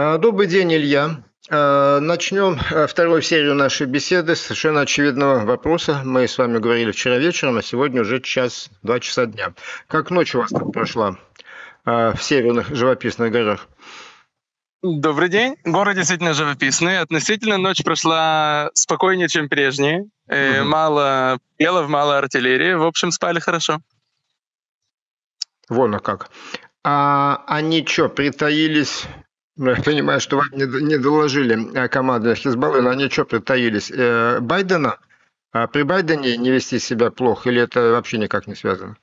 А, добрый день, Илья. А, начнем а, вторую серию нашей беседы с совершенно очевидного вопроса. Мы с вами говорили вчера вечером, а сегодня уже час, два часа дня. Как ночь у вас там прошла в северных живописных горах? Добрый день. Город действительно живописный. Относительно ночь прошла спокойнее, чем прежние. Угу. Мало пелов, мало артиллерии. В общем, спали хорошо. Вон а как. А они что, притаились я понимаю, что вам не, не доложили э, команды Хизбаллы, но они что притаились? Э, Байдена? А при Байдене не вести себя плохо или это вообще никак не связано?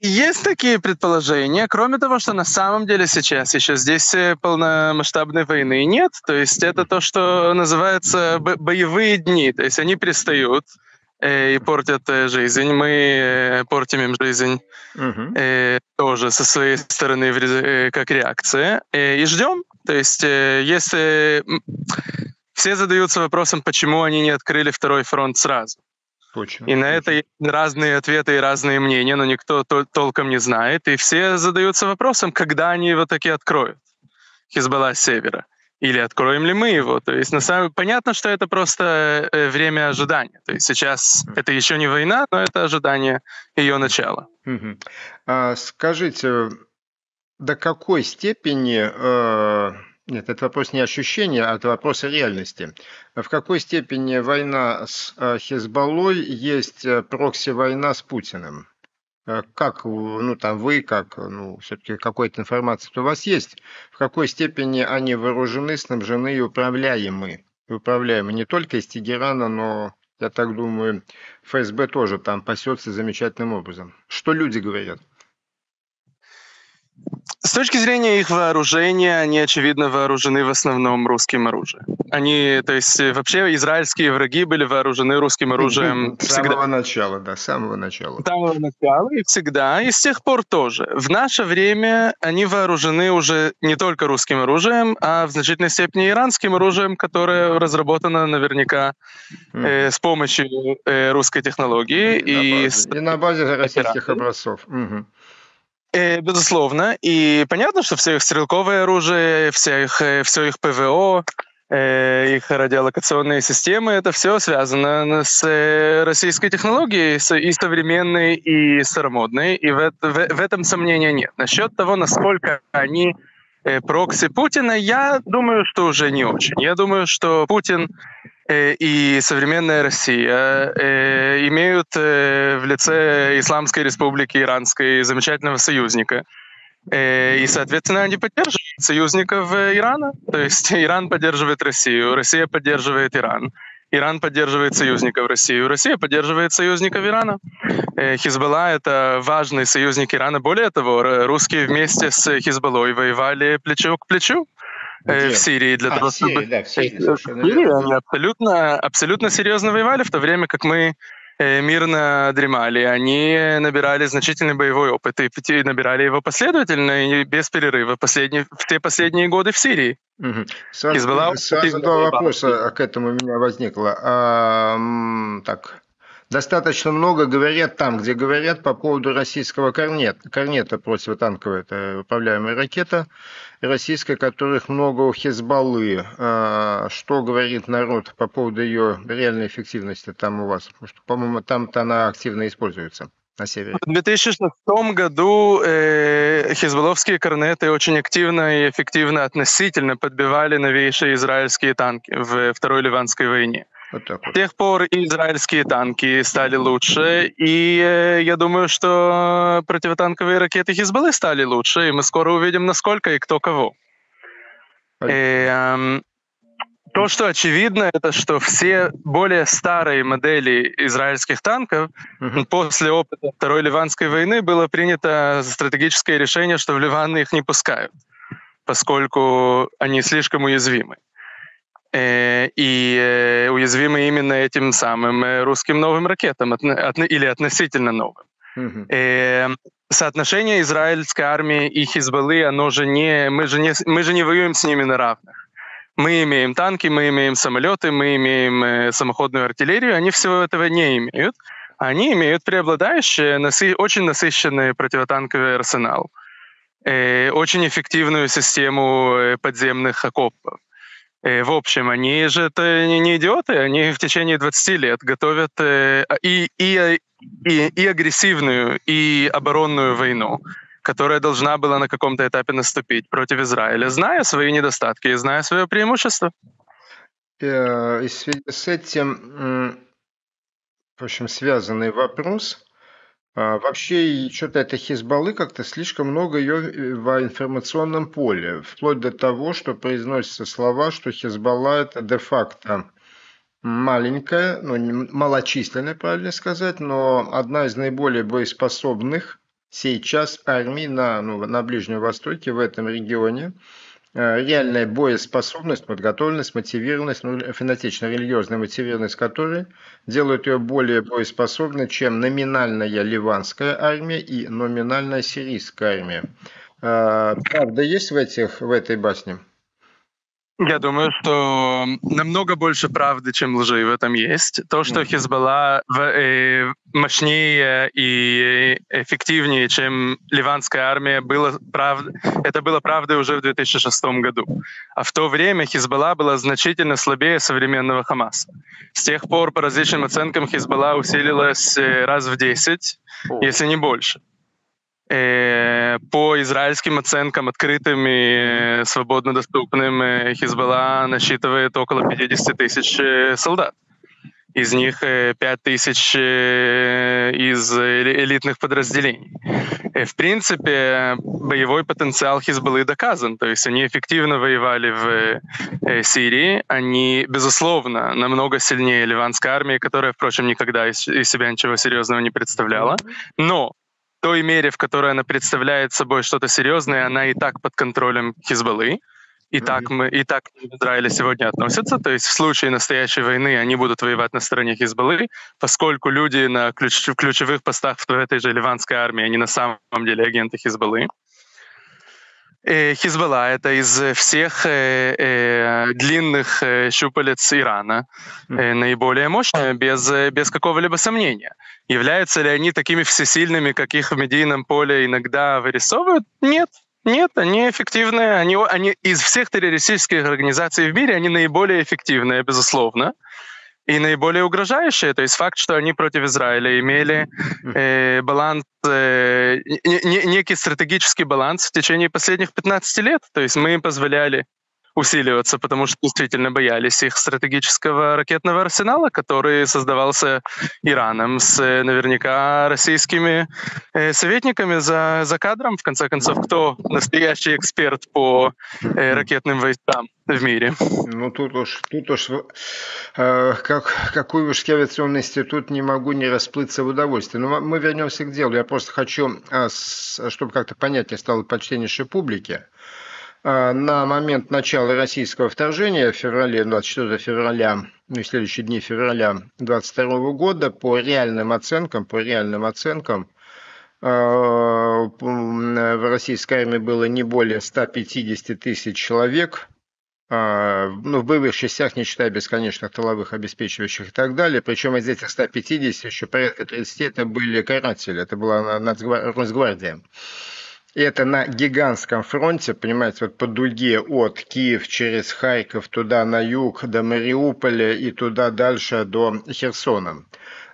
Есть такие предположения. Кроме того, что на самом деле сейчас еще здесь э, полномасштабной войны нет. То есть это то, что называется боевые дни. То есть они пристают и портят жизнь. Мы портим им жизнь угу. тоже со своей стороны как реакция. И ждем. То есть если все задаются вопросом, почему они не открыли второй фронт сразу. Точно. И на это разные ответы и разные мнения, но никто толком не знает. И все задаются вопросом, когда они его таки откроют. Хизбалла с севера или откроем ли мы его. То есть на самом понятно, что это просто э, время ожидания. То есть сейчас это еще не война, но это ожидание ее начала. Угу. А, скажите, до какой степени э, нет, это вопрос не ощущения, а это вопрос реальности. В какой степени война с э, Хизбаллой есть прокси-война с Путиным? Э, как, ну, там вы, как, ну, все-таки какой-то информации у вас есть, в какой степени они вооружены, снабжены и управляемы? Управляемы не только из Тегерана, но, я так думаю, ФСБ тоже там пасется замечательным образом. Что люди говорят? С точки зрения их вооружения, они, очевидно, вооружены в основном русским оружием. Они, то есть, э, вообще израильские враги были вооружены русским оружием С всегда. самого начала, да, с самого начала. С самого начала и всегда, и с тех пор тоже. В наше время они вооружены уже не только русским оружием, а в значительной степени иранским оружием, которое разработано наверняка э, с помощью э, русской технологии. И, и, на базе, и на базе российских образцов. Угу. Э, безусловно. И понятно, что все их стрелковое оружие, все их, э, все их ПВО, э, их радиолокационные системы, это все связано с российской технологией, и современной, и старомодной, и в, в, в этом сомнения нет. Насчет того, насколько они прокси Путина, я думаю, что уже не очень. Я думаю, что Путин и современная Россия э, имеют э, в лице Исламской Республики Иранской замечательного союзника. И, соответственно, они поддерживают союзников Ирана. То есть Иран поддерживает Россию, Россия поддерживает Иран. Иран поддерживает союзников России, Россия поддерживает союзников Ирана. Хизбалла — это важный союзник Ирана. Более того, русские вместе с Хизбаллой воевали плечо к плечу. Где? в Сирии для а, того, Сирии, чтобы... Да, в Сирии, в Сирии они абсолютно, абсолютно серьезно воевали, в то время как мы э, мирно дремали. Они набирали значительный боевой опыт и набирали его последовательно и без перерыва последние, в те последние годы в Сирии. Угу. Сразу, сразу два вопроса к этому у меня возникло. А, так, достаточно много говорят там, где говорят по поводу российского корнета, корнета противотанковая, это управляемая ракета российская, которых много у Хизбаллы. А, что говорит народ по поводу ее реальной эффективности там у вас? Потому что, по-моему, там-то она активно используется на севере. В 2006 году э, хизбалловские корнеты очень активно и эффективно относительно подбивали новейшие израильские танки в Второй Ливанской войне. Вот так вот. С тех пор израильские танки стали лучше, и э, я думаю, что противотанковые ракеты Хизбаллы стали лучше, и мы скоро увидим, насколько и кто кого. И, э, то, что очевидно, это что все более старые модели израильских танков uh-huh. после опыта Второй Ливанской войны было принято стратегическое решение, что в Ливан их не пускают, поскольку они слишком уязвимы. Э, и э, уязвимы именно этим самым э, русским новым ракетам или относительно новым. Mm-hmm. Соотношение израильской армии и Хизбаллы, оно же не, мы же не, мы же не воюем с ними на равных. Мы имеем танки, мы имеем самолеты, мы имеем самоходную артиллерию, они всего этого не имеют. Они имеют преобладающий, очень насыщенный противотанковый арсенал. э, очень эффективную систему подземных окопов. Э, в общем, они же это не идиоты, они в течение 20 лет готовят э, и, и, и, и агрессивную, и оборонную войну, которая должна была на каком-то этапе наступить против Израиля, зная свои недостатки и зная свое преимущество. Э, и с этим, в общем, связанный вопрос. А, вообще, что-то это Хизбаллы как-то слишком много ее э, в информационном поле, вплоть до того, что произносятся слова, что Хизбалла это де-факто маленькая, ну, малочисленная, правильно сказать, но одна из наиболее боеспособных сейчас армий на, ну, на Ближнем Востоке, в этом регионе. Э, реальная боеспособность, подготовленность, мотивированность, ну, фанатично-религиозная мотивированность которой делают ее более боеспособной, чем номинальная ливанская армия и номинальная сирийская армия. Э, правда есть в, этих, в этой басне? Я думаю, что намного больше правды, чем лжи в этом есть. То, что Хизбалла э, мощнее и эффективнее, чем ливанская армия, было прав... это было правдой уже в 2006 году. А в то время Хизбалла была значительно слабее современного Хамаса. С тех пор, по различным оценкам, Хизбалла усилилась э, раз в 10, если не больше. По израильским оценкам, открытым и свободно доступным, Хизбалла насчитывает около 50 тысяч солдат. Из них 5 тысяч из элитных подразделений. В принципе, боевой потенциал Хизбаллы доказан. То есть они эффективно воевали в Сирии. Они, безусловно, намного сильнее ливанской армии, которая, впрочем, никогда из себя ничего серьезного не представляла. Но той мере, в которой она представляет собой что-то серьезное, она и так под контролем Хизбаллы. И так мы, и так в Израиле сегодня относятся. То есть в случае настоящей войны они будут воевать на стороне Хизбаллы, поскольку люди на ключ, в ключевых постах в этой же ливанской армии, они на самом деле агенты Хизбаллы. Э, Хизбалла — это из всех э, э, длинных э, щупалец Ирана э, наиболее мощная, без, без какого-либо сомнения. Являются ли они такими всесильными, как их в медийном поле иногда вырисовывают? Нет. Нет, они эффективные. Они, они из всех террористических организаций в мире они наиболее эффективные, безусловно и наиболее угрожающее, то есть факт, что они против Израиля имели э, баланс, э, не, некий стратегический баланс в течение последних 15 лет, то есть мы им позволяли усиливаться, потому что действительно боялись их стратегического ракетного арсенала, который создавался Ираном с э, наверняка российскими э, советниками за, за кадром. В конце концов, кто настоящий эксперт по э, ракетным войскам в мире? Ну, тут уж, тут уж э, как, какой уж авиационный институт не могу не расплыться в удовольствие. Но мы вернемся к делу. Я просто хочу, а, чтобы как-то понятнее стало почтеннейшей публике, на момент начала российского вторжения в феврале, 24 февраля, ну и следующие дни февраля 22 года, по реальным оценкам, по реальным оценкам, а, в российской армии было не более 150 тысяч человек, а, ну, в боевых частях, не считая бесконечных тыловых обеспечивающих и так далее. Причем из этих 150 еще порядка 30 это были каратели, это была Росгвардия. И это на гигантском фронте, понимаете, вот по дуге от Киев через Харьков туда на юг до Мариуполя и туда дальше до Херсона.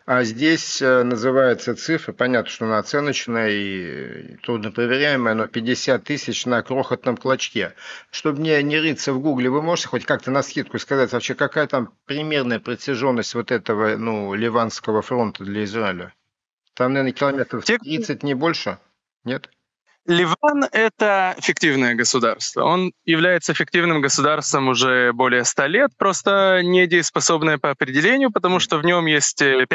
А здесь э, называется цифра, понятно, что она оценочная и трудно проверяемая, но 50 тысяч на крохотном клочке. Чтобы мне не рыться в гугле, вы можете хоть как-то на скидку сказать вообще, какая там примерная протяженность вот этого ну, Ливанского фронта для Израиля? Там, наверное, километров 30, не больше? Нет? Ливан — это фиктивное государство. Он является фиктивным государством уже более ста лет, просто недееспособное по определению, потому что в нем есть 5-6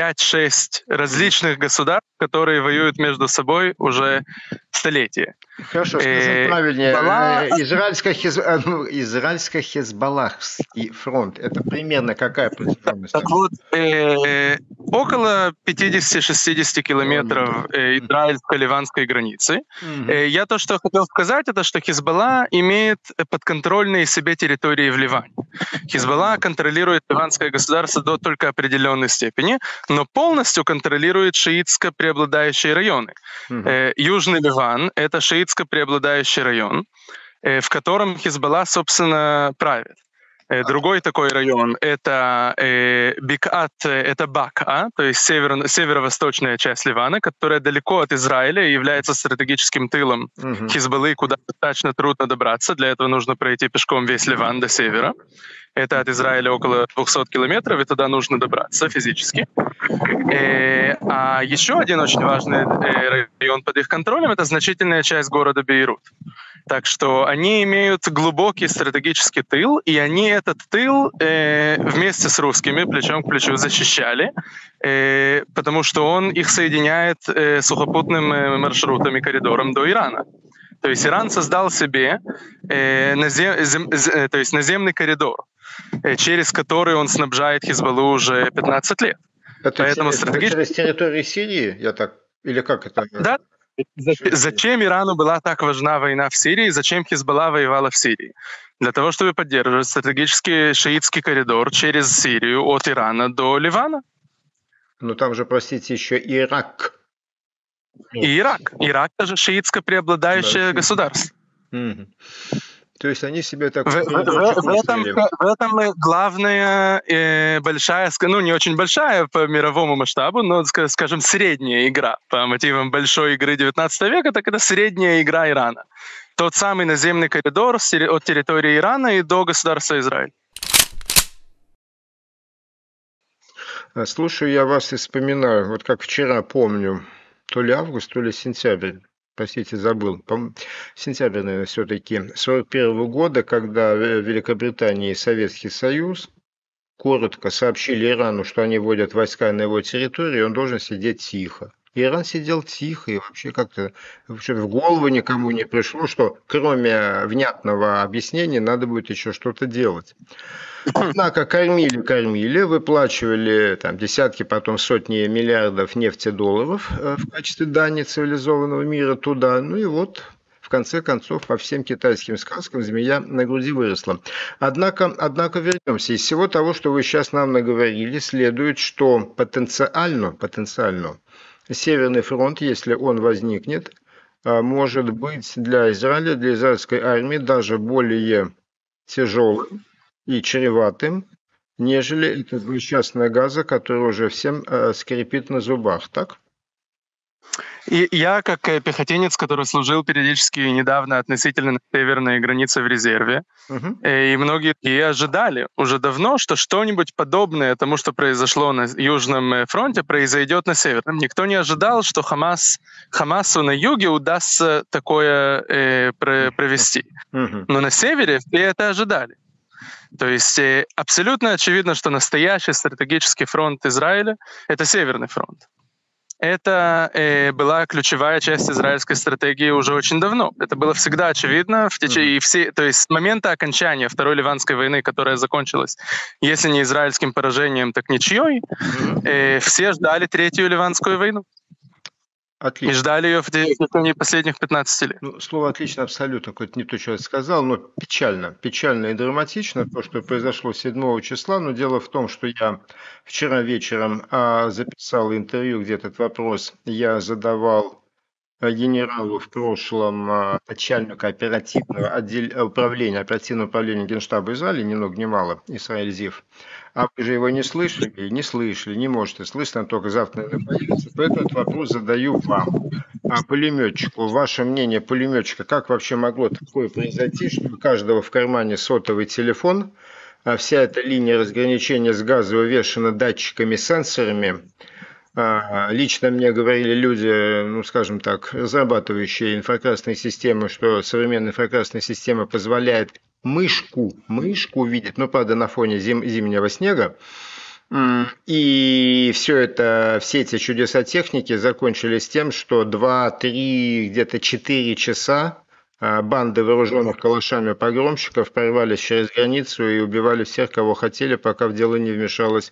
э, различных государств, которые воюют между собой уже столетия. Хорошо, скажу э, правильнее. Бала... Э, израильско-хизбаллахский фронт – это примерно какая протяженность? Так вот, э, около 50-60 километров э, израильско-ливанской границы. Э, я то, что хотел сказать, это что Хизбалла имеет подконтрольные себе территории в Ливане. Хизбалла контролирует ливанское государство до только определенной степени, но полностью контролирует шиитско преобладающие районы. Э, Южный Ливан — это шиитско преобладающий район, э, в котором Хизбалла, собственно, правит. Э, другой такой район — это э, Бикат, это Бака, то есть северо- северо-восточная часть Ливана, которая далеко от Израиля и является стратегическим тылом угу. Хизбаллы, куда достаточно трудно добраться. Для этого нужно пройти пешком весь Ливан до севера. Это от Израиля около 200 километров, и туда нужно добраться физически. Э, а еще один очень важный э, район под их контролем — это значительная часть города Бейрут. Так что они имеют глубокий стратегический тыл, и они этот тыл э, вместе с русскими плечом к плечу защищали, э, потому что он их соединяет э, сухопутным э, маршрутом и коридором до Ирана. То есть Иран создал себе э, назем, зем, э, то есть наземный коридор, э, через который он снабжает Хизбаллу уже 15 лет. Это Поэтому через, стратегически... через территорию Сирии, я так, или как это? Да, Зачем Ирану была так важна война в Сирии? Зачем Хизбалла воевала в Сирии? Для того, чтобы поддерживать стратегический шиитский коридор через Сирию от Ирана до Ливана. Но там же, простите, еще Ирак. И Ирак. Ирак тоже шиитско преобладающее да, государство. Угу. То есть они себе так... В, в, в, этом, в этом главная э, большая, ну не очень большая по мировому масштабу, но, скажем, средняя игра по мотивам большой игры 19 века, так это средняя игра Ирана. Тот самый наземный коридор от территории Ирана и до государства Израиль. Слушаю я вас и вспоминаю, вот как вчера помню, то ли август, то ли сентябрь простите, забыл, сентябрь, наверное, все-таки, 1941 года, когда Великобритания и Советский Союз коротко сообщили Ирану, что они вводят войска на его территорию, он должен сидеть тихо. Иран сидел тихо, и вообще как-то в голову никому не пришло, что кроме внятного объяснения надо будет еще что-то делать. Однако кормили, кормили, выплачивали там, десятки, потом сотни миллиардов нефтедолларов э, в качестве дани цивилизованного мира туда. Ну и вот в конце концов, по всем китайским сказкам змея на груди выросла. Однако, однако вернемся. Из всего того, что вы сейчас нам наговорили, следует, что потенциально, потенциально Северный фронт, если он возникнет, а, может быть для Израиля, для израильской армии даже более тяжелым и чреватым, нежели эта злосчастная газа, которая уже всем а, скрипит на зубах, так? И я, как э, пехотинец, который служил периодически недавно относительно северной границы в резерве, угу. и многие и ожидали уже давно, что что-нибудь подобное тому, что произошло на Южном э, фронте, произойдет на Северном. Никто не ожидал, что Хамас, Хамасу на юге удастся такое э, провести. Угу. Но на севере все это ожидали. То есть абсолютно очевидно, что настоящий стратегический фронт Израиля — это Северный фронт это э, была ключевая часть израильской стратегии уже очень давно. Это было всегда очевидно в течение все, то есть с момента окончания Второй Ливанской войны, которая закончилась, если не израильским поражением, так ничьей, э, все ждали Третью Ливанскую войну. Отлично. И ждали ее в течение последних 15 лет. Ну, слово «отлично» абсолютно какое-то не то, что я сказал, но печально. Печально и драматично то, что произошло 7 числа. Но дело в том, что я вчера вечером а, записал интервью, где этот вопрос я задавал а, генералу в прошлом а, начальника оперативного отдел... управления, оперативного управления Генштаба Израиля, ни много ни мало, Исраиль Зив. А вы же его не слышали? Не слышали, не можете слышать, он только завтра наверное, появится. Поэтому этот вопрос задаю вам, а пулеметчику. Ваше мнение пулеметчика, как вообще могло такое произойти, что у каждого в кармане сотовый телефон, а вся эта линия разграничения с газом увешана датчиками, сенсорами, а, Лично мне говорили люди, ну, скажем так, разрабатывающие инфракрасные системы, что современная инфракрасная система позволяет мышку, мышку видеть, ну, правда, на фоне зим, зимнего снега. И все это, все эти чудеса техники закончились тем, что 2, 3, где-то 4 часа а, банды вооруженных калашами погромщиков прорвались через границу и убивали всех, кого хотели, пока в дело не вмешалась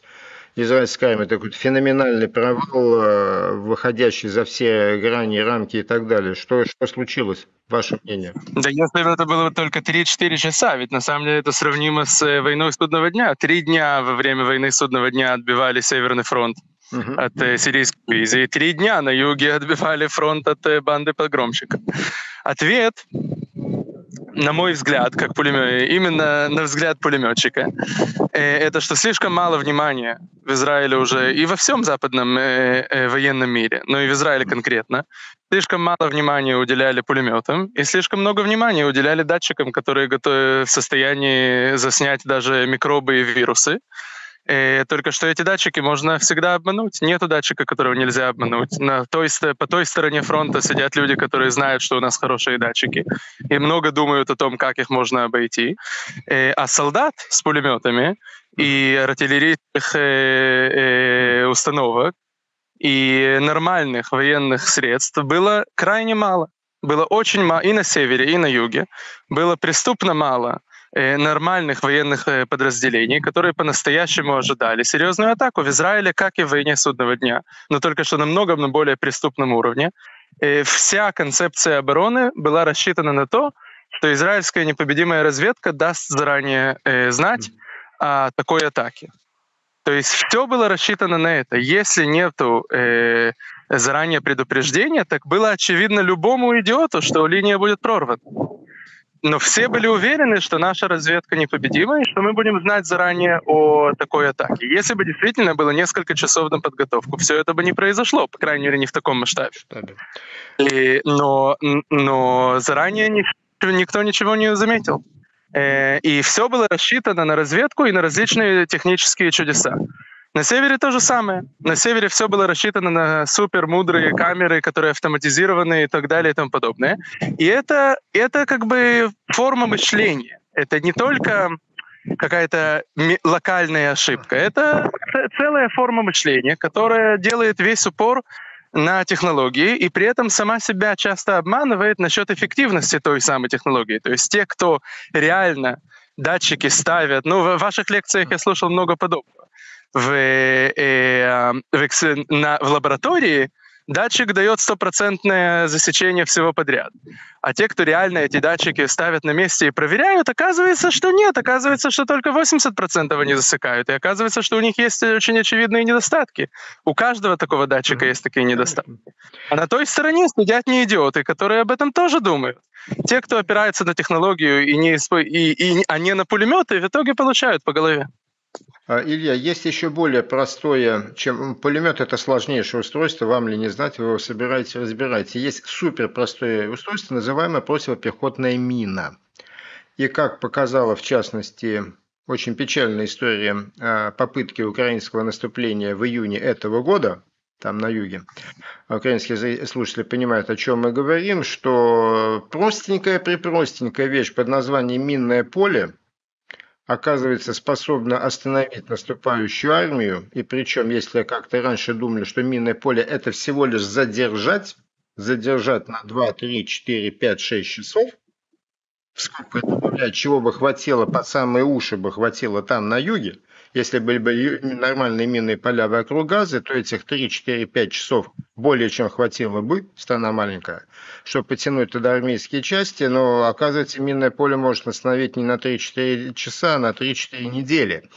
израильской армии, такой феноменальный провал, э, выходящий за все грани, рамки и так далее. Что, что случилось, ваше мнение? Да если бы это было только 3-4 часа, ведь на самом деле это сравнимо с э, войной Судного дня. Три дня во время войны Судного дня отбивали Северный фронт uh-huh. от э, сирийской визы, и три дня на юге отбивали фронт от банды погромщиков. Ответ на мой взгляд, как пулемет, именно на взгляд пулеметчика, э, это что слишком мало внимания в Израиле уже и во всем западном э, э, военном мире, но и в Израиле конкретно, слишком мало внимания уделяли пулеметам и слишком много внимания уделяли датчикам, которые готовы в состоянии заснять даже микробы и вирусы. И только что эти датчики можно всегда обмануть. Нету датчика, которого нельзя обмануть. На той, по той стороне фронта сидят люди, которые знают, что у нас хорошие датчики, и много думают о том, как их можно обойти. И, а солдат с пулеметами и артиллерийских э, э, установок и нормальных военных средств было крайне мало. Было очень мало и на севере, и на юге. Было преступно мало Э, нормальных военных э, подразделений, которые по-настоящему ожидали серьезную атаку в Израиле, как и в войне судного дня, но только что на намного более преступном уровне. И э, вся концепция обороны была рассчитана на то, что израильская непобедимая разведка даст заранее э, знать о такой атаке. То есть все было рассчитано на это. Если нету э, заранее предупреждения, так было очевидно любому идиоту, что линия будет прорвана. Но все были уверены, что наша разведка непобедима и что мы будем знать заранее о такой атаке. Если бы действительно было несколько часов на подготовку, все это бы не произошло, по крайней мере, не в таком масштабе. И, но, но заранее никто ничего не заметил. Э, и все было рассчитано на разведку и на различные технические чудеса. На севере то же самое. На севере все было рассчитано на супер мудрые камеры, которые автоматизированы и так далее и тому подобное. И это, это как бы форма мышления. Это не только какая-то локальная ошибка. Это целая форма мышления, которая делает весь упор на технологии и при этом сама себя часто обманывает насчет эффективности той самой технологии. То есть те, кто реально датчики ставят, ну, в ваших лекциях я слушал много подобного в, э, в, на, в лаборатории, датчик дает стопроцентное засечение всего подряд. А те, кто реально эти датчики ставят на месте и проверяют, оказывается, что нет. Оказывается, что только 80% они засыкают. И оказывается, что у них есть очень очевидные недостатки. У каждого такого датчика есть такие недостатки. А на той стороне сидят не идиоты, которые об этом тоже думают. Те, кто опирается на технологию и не, и, и, а не на пулеметы, в итоге получают по голове. А, Илья, есть еще более простое, чем пулемет, это сложнейшее устройство, вам ли не знать, вы его собираете, разбираете. Есть супер простое устройство, называемое противопехотная мина. И как показала, в частности, очень печальная история а, попытки украинского наступления в июне этого года, там на юге, украинские слушатели понимают, о чем мы говорим, что простенькая-припростенькая вещь под названием минное поле – оказывается способна остановить наступающую армию, и причем, если как-то раньше думали, что минное поле это всего лишь задержать, задержать на 2, 3, 4, 5, 6 часов, сколько добавлять, чего бы хватило, под самые уши бы хватило там на юге, если были бы нормальные минные поля вокруг газа, то этих 3, 4, 5 часов более чем хватило бы, страна маленькая, чтобы потянуть туда армейские части, но оказывается минное поле может остановить не на 3-4 часа, а на 3-4 недели.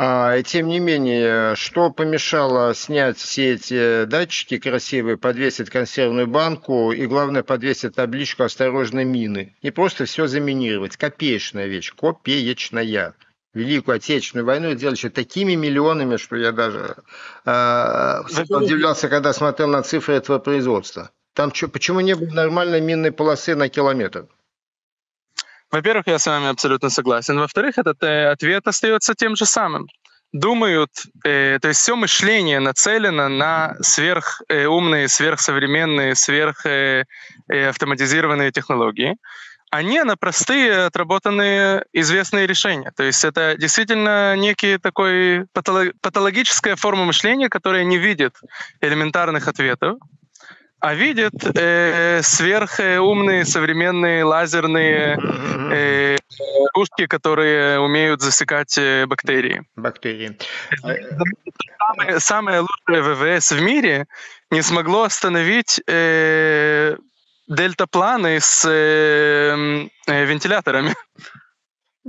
А, тем не менее, что помешало снять все эти датчики красивые, подвесить консервную банку и, главное, подвесить табличку «Осторожно, мины». И просто все заминировать. Копеечная вещь, копеечная. Великую Отечественную войну делали еще такими миллионами, что я даже э, удивлялся, когда смотрел на цифры этого производства. Там что, почему не было нормальной минной полосы на километр? Во-первых, я с вами абсолютно согласен. Во-вторых, этот э, ответ остается тем же самым. Думают, э, то есть все мышление нацелено на сверхумные, э, сверхсовременные, сверхавтоматизированные э, технологии не на простые отработанные известные решения. То есть это действительно некий такой патологическая форма мышления, которая не видит элементарных ответов, а видит э, сверхумные современные лазерные э, пушки, которые умеют засекать э, бактерии. Бактерии. Самое, самое лучшее ВВС в мире не смогло остановить э, дельтапланы с э, э, вентиляторами.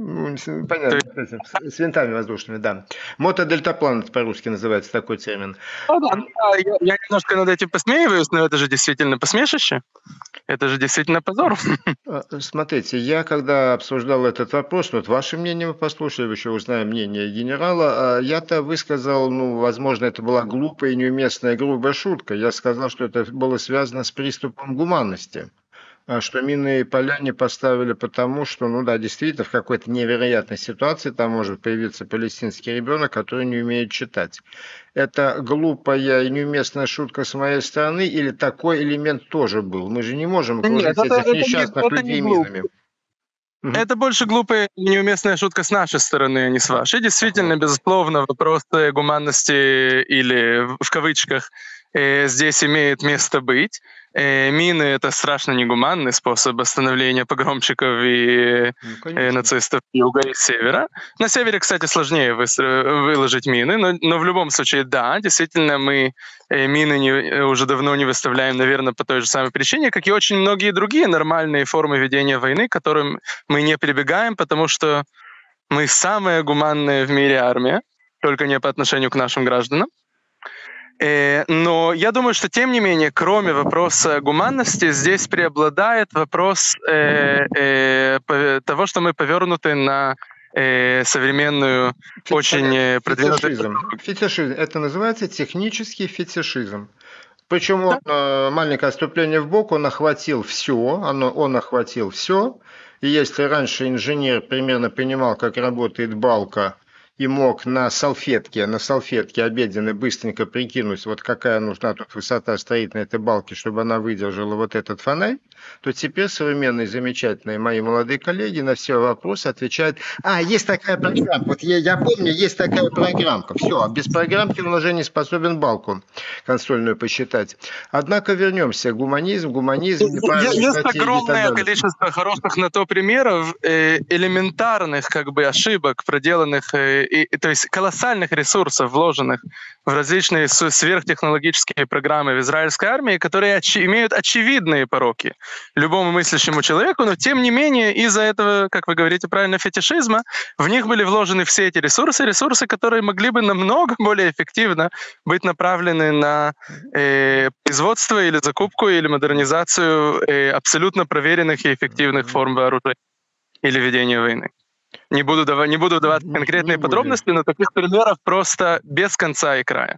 Ну, понятно, с, с винтами воздушными, да. Мотодельтаплан по-русски называется такой термин. Ну, да, да, я, я немножко над этим посмеиваюсь, но это же действительно посмешище. Это же действительно позор. А, смотрите, я когда обсуждал этот вопрос, вот ваше мнение мы послушали, еще узнаем мнение генерала, а я-то высказал, ну, возможно, это была глупая и неуместная грубая шутка. Я сказал, что это было связано с приступом гуманности. А, что минные поля не поставили потому, что, ну да, действительно, в какой-то невероятной ситуации там может появиться палестинский ребенок, который не умеет читать. Это глупая и неуместная шутка с моей стороны или такой элемент тоже был? Мы же не можем окружить Нет, этих это, несчастных это людей минами. Это больше глупая и неуместная шутка с нашей стороны, а не с вашей. Действительно, безусловно, вопрос гуманности или в кавычках э, здесь имеет место быть. Э, мины — это страшно негуманный способ остановления погромщиков и ну, э, нацистов юга и севера. На севере, кстати, сложнее выложить мины, но, но в любом случае, да, действительно, мы э, мины не, уже давно не выставляем, наверное, по той же самой причине, как и очень многие другие нормальные формы ведения войны, к которым мы не прибегаем, потому что мы самая гуманная в мире армия, только не по отношению к нашим гражданам. Э, но я думаю, что тем не менее, кроме вопроса гуманности, здесь преобладает вопрос э, э, того, что мы повернуты на э, современную, Фи- очень продвинутую... Фетишизм. Фетишизм. Это называется технический фетишизм. Причем он, э, маленькое отступление в бок, он охватил все, оно, он охватил все. И если раньше инженер примерно понимал, как работает балка, и мог на салфетке, на салфетке обеденной быстренько прикинуть, вот какая нужна тут высота стоит на этой балке, чтобы она выдержала вот этот фонарь, то теперь современные замечательные мои молодые коллеги на все вопросы отвечают, а, есть такая программа, вот я, я помню, есть такая программка, все, без программки он уже не способен балку консольную посчитать. Однако вернемся, гуманизм, гуманизм, Есть огромное количество хороших на то примеров, э, элементарных как бы ошибок, проделанных э, и, то есть колоссальных ресурсов, вложенных в различные сверхтехнологические программы в израильской армии, которые очи- имеют очевидные пороки любому мыслящему человеку, но тем не менее из-за этого, как вы говорите правильно, фетишизма, в них были вложены все эти ресурсы, ресурсы, которые могли бы намного более эффективно быть направлены на э, производство или закупку или модернизацию э, абсолютно проверенных и эффективных форм вооружения или ведения войны. Не буду, давать, не буду давать конкретные не подробности, но таких примеров просто без конца и края.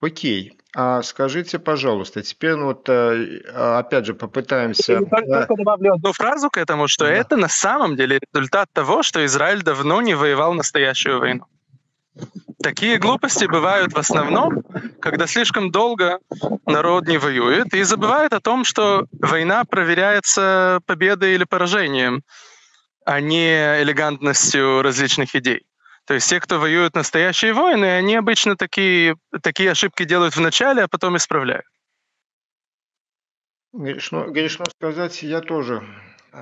Окей. А скажите, пожалуйста, теперь ну вот э, опять же попытаемся... Я только добавлю одну фразу к этому, что да. это на самом деле результат того, что Израиль давно не воевал настоящую войну. Такие глупости бывают в основном, когда слишком долго народ не воюет и забывает о том, что война проверяется победой или поражением, а не элегантностью различных идей. То есть те, кто воюют настоящие войны, они обычно такие, такие ошибки делают в начале, а потом исправляют. Грешно, грешно сказать, я тоже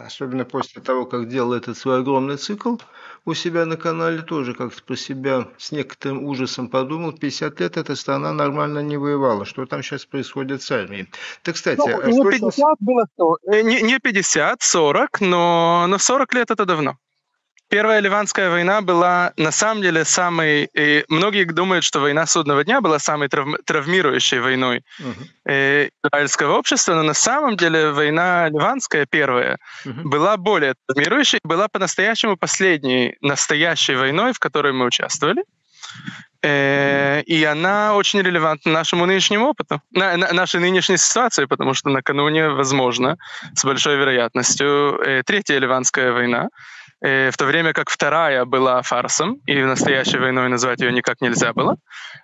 особенно после того, как делал этот свой огромный цикл у себя на канале, тоже как-то про себя с некоторым ужасом подумал, 50 лет эта страна нормально не воевала. Что там сейчас происходит с армией? Так, кстати... Ну, а не 50 сейчас... было 100. Э, не, не 50, 40, но, но 40 лет это давно. Первая Ливанская война была на самом деле самой... И многие думают, что война Судного дня была самой травм, травмирующей войной uh-huh. израильского общества, но на самом деле война Ливанская первая uh-huh. была более травмирующей, была по-настоящему последней настоящей войной, в которой мы участвовали. Э, и она очень релевантна нашему нынешнему опыту, на, на, нашей нынешней ситуации, потому что накануне, возможно, с большой вероятностью, э, Третья Ливанская война, в то время как вторая была фарсом, и настоящей войной назвать ее никак нельзя было.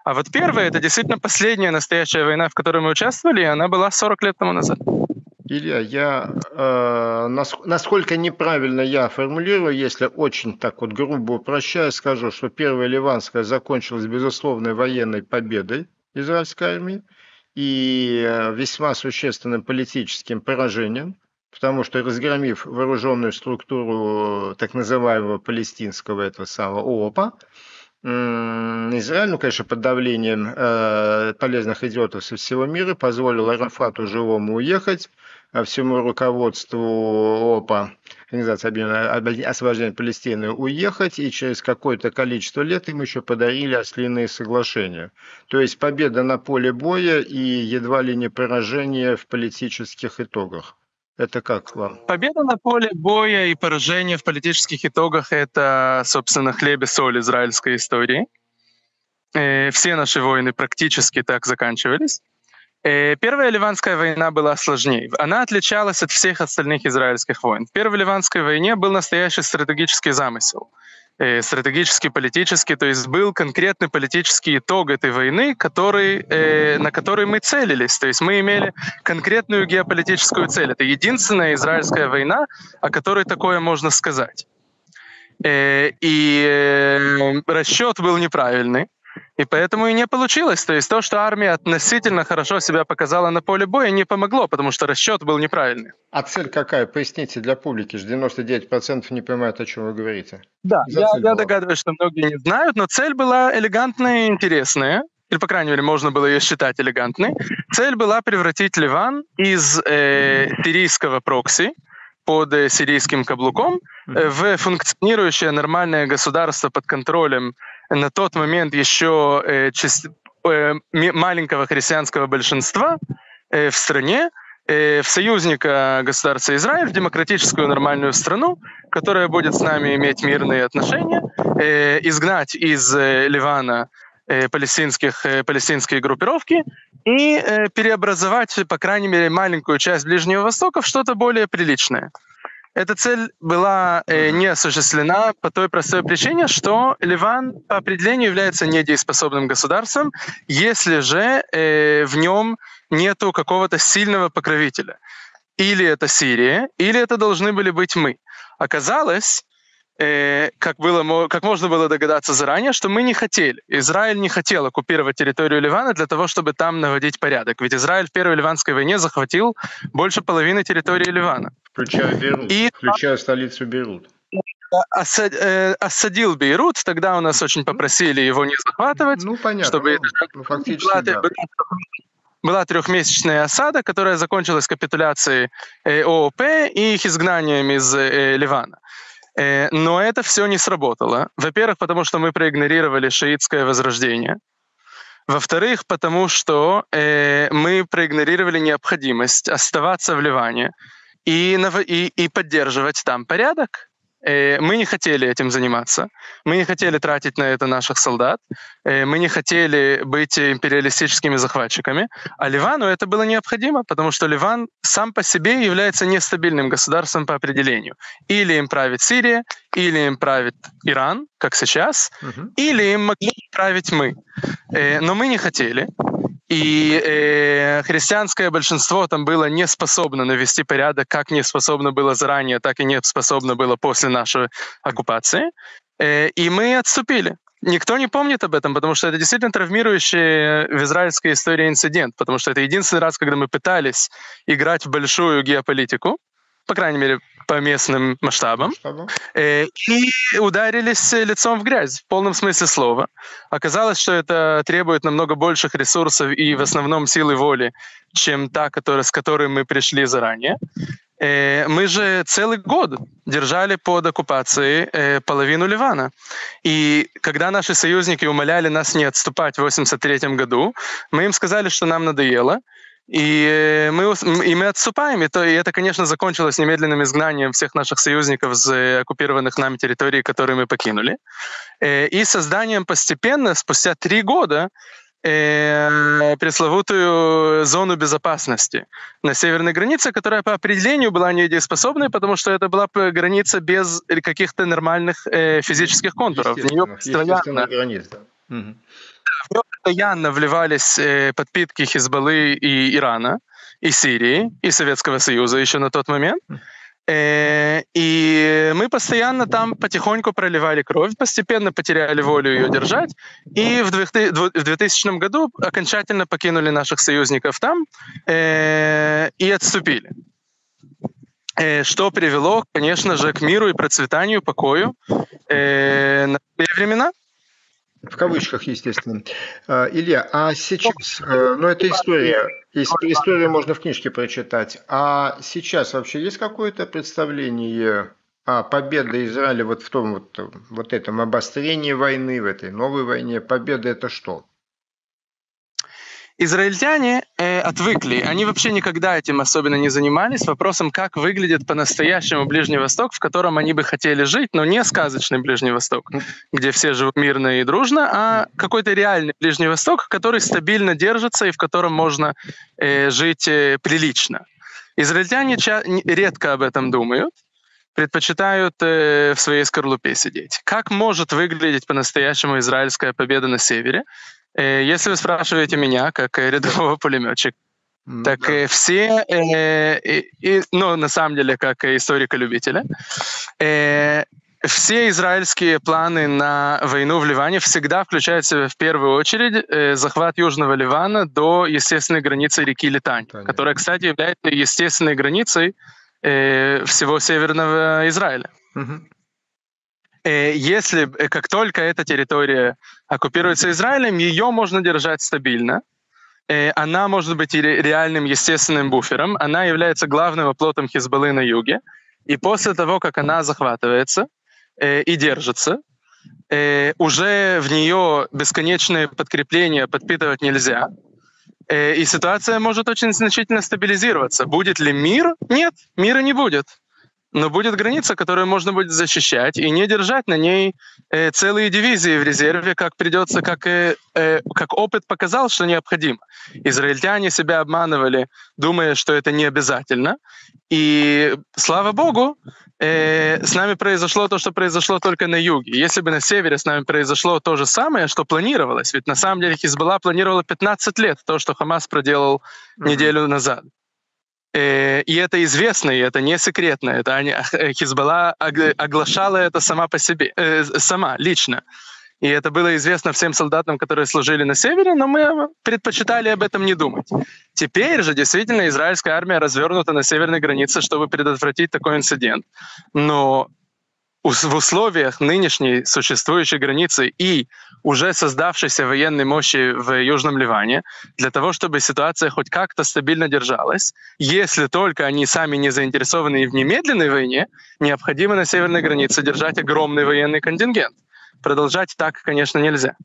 А вот первая — это действительно последняя настоящая война, в которой мы участвовали, и она была 40 лет тому назад. Илья, я э, насколько неправильно я формулирую, если очень так вот грубо упрощаю, скажу, что первая Ливанская закончилась безусловной военной победой израильской армии и э, весьма существенным политическим поражением, потому что разгромив вооруженную структуру так называемого палестинского этого самого ООПа, Израиль, ну, конечно, под давлением э, полезных идиотов со всего мира позволил Арафату живому уехать, а всему руководству ОПА, Организации освобождения Палестины, уехать, и через какое-то количество лет им еще подарили ослиные соглашения. То есть победа на поле боя и едва ли не поражение в политических итогах. Это как вам? Победа на поле боя и поражение в политических итогах — это, собственно, хлеб и соль израильской истории. Э, все наши войны практически так заканчивались. Э, первая Ливанская война была сложнее. Она отличалась от всех остальных израильских войн. В Первой Ливанской войне был настоящий стратегический замысел. Э, стратегический, политический, то есть был конкретный политический итог этой войны, который, э, на который мы целились. То есть мы имели конкретную геополитическую цель. Это единственная израильская война, о которой такое можно сказать. И расчет был неправильный. И поэтому и не получилось. То есть то, что армия относительно хорошо себя показала на поле боя, не помогло, потому что расчет был неправильный. А цель какая? Поясните для публики. 99% не понимают, о чем вы говорите. Да, я, я догадываюсь, что многие не знают, но цель была элегантная и интересная или, по крайней мере, можно было ее считать элегантной. Цель была превратить Ливан из э, сирийского прокси под э, сирийским каблуком э, в функционирующее нормальное государство под контролем на тот момент еще э, часть, э, маленького христианского большинства э, в стране, э, в союзника государства Израиль, в демократическую нормальную страну, которая будет с нами иметь мирные отношения, э, изгнать из э, Ливана палестинских, палестинские группировки и переобразовать, по крайней мере, маленькую часть Ближнего Востока в что-то более приличное. Эта цель была э, не осуществлена по той простой причине, что Ливан по определению является недееспособным государством, если же э, в нем нету какого-то сильного покровителя. Или это Сирия, или это должны были быть мы. Оказалось, э, как, было, как можно было догадаться заранее, что мы не хотели. Израиль не хотел оккупировать территорию Ливана для того, чтобы там наводить порядок. Ведь Израиль в Первой Ливанской войне захватил больше половины территории Ливана. Включая Бейрут, И... включая столицу Бейрут осад, э, осадил Бейрут, тогда у нас очень попросили его не захватывать. Ну, понятно. Чтобы ну, ну, фактически, была, да. была трехмесячная осада, которая закончилась капитуляцией э, ООП и их изгнанием из э, Ливана. Э, но это все не сработало. Во-первых, потому что мы проигнорировали шиитское возрождение. Во-вторых, потому что э, мы проигнорировали необходимость оставаться в Ливане и, и, и поддерживать там порядок. Э, мы не хотели этим заниматься, мы не хотели тратить на это наших солдат, э, мы не хотели быть империалистическими захватчиками, а Ливану это было необходимо, потому что Ливан сам по себе является нестабильным государством по определению. Или им правит Сирия, или им правит Иран, как сейчас, угу. или им могли править мы. Э, но мы не хотели. И э, христианское большинство там было не способно навести порядок, как не способно было заранее, так и не способно было после нашей оккупации. Э, и мы отступили. Никто не помнит об этом, потому что это действительно травмирующий в израильской истории инцидент, потому что это единственный раз, когда мы пытались играть в большую геополитику, по крайней мере, по местным масштабам, э, и ударились лицом в грязь, в полном смысле слова. Оказалось, что это требует намного больших ресурсов и в основном силы воли, чем та, которая, с которой мы пришли заранее. Э, мы же целый год держали под оккупацией э, половину Ливана. И когда наши союзники умоляли нас не отступать в 1983 году, мы им сказали, что нам надоело, и э, мы, и мы отступаем, и, то, и это, конечно, закончилось немедленным изгнанием всех наших союзников с э, оккупированных нами территорий, которые мы покинули, э, и созданием постепенно, спустя три года, пресловутую зону безопасности на северной границе, которая по определению была недееспособной, потому что это была граница без каких-то нормальных физических контуров. Естественно, естественно, границ, да. Угу в него постоянно вливались э, подпитки Хизбаллы и Ирана, и Сирии, и Советского Союза еще на тот момент. Э, и мы постоянно там потихоньку проливали кровь, постепенно потеряли волю ее держать, и в 2000 году окончательно покинули наших союзников там э, и отступили. Э, что привело, конечно же, к миру и процветанию, покою на те времена. В кавычках, естественно. А, Илья, а сейчас, э, ну это история, историю можно в книжке прочитать, а сейчас вообще есть какое-то представление о победе Израиля вот в том вот, вот этом обострении войны, в этой новой войне? Победа это что? Израильтяне э, отвыкли, они вообще никогда этим особенно не занимались, вопросом, как выглядит по-настоящему Ближний Восток, в котором они бы хотели жить, но не сказочный Ближний Восток, где все живут мирно и дружно, а какой-то реальный Ближний Восток, который стабильно держится и в котором можно э, жить э, прилично. Израильтяне ча- редко об этом думают, предпочитают э, в своей скорлупе сидеть. Как может выглядеть по-настоящему израильская победа на севере? Э, если вы спрашиваете меня, как рядового пулеметчика, mm, так да. все, э, и, ну, на самом деле, как историка-любителя, э, все израильские планы на войну в Ливане всегда включают в себя в первую очередь э, захват Южного Ливана до естественной границы реки Литань, Понятно. которая, кстати, является естественной границей э, всего Северного Израиля. Угу. Э, если, э, как только эта территория оккупируется Израилем, ее можно держать стабильно. Э, она может быть реальным естественным буфером. Она является главным оплотом Хизбаллы на юге. И после того, как она захватывается и держится, уже в нее бесконечное подкрепление подпитывать нельзя. И ситуация может очень значительно стабилизироваться. Будет ли мир? Нет, мира не будет но будет граница, которую можно будет защищать и не держать на ней э, целые дивизии в резерве, как придется, как, э, э, как опыт показал, что необходимо. Израильтяне себя обманывали, думая, что это не обязательно. И слава богу, э, с нами произошло то, что произошло только на юге. Если бы на севере с нами произошло то же самое, что планировалось, ведь на самом деле Хизбалла планировала 15 лет, то, что Хамас проделал mm-hmm. неделю назад. Э, и это известно, и это не секретно. Это они, э, Хизбалла оглашала это сама по себе, э, сама, лично. И это было известно всем солдатам, которые служили на севере, но мы предпочитали об этом не думать. Теперь же действительно израильская армия развернута на северной границе, чтобы предотвратить такой инцидент. Но в условиях нынешней существующей границы и уже создавшейся военной мощи в Южном Ливане, для того, чтобы ситуация хоть как-то стабильно держалась, если только они сами не заинтересованы в немедленной войне, необходимо на северной границе держать огромный военный контингент. Продолжать так, конечно, нельзя.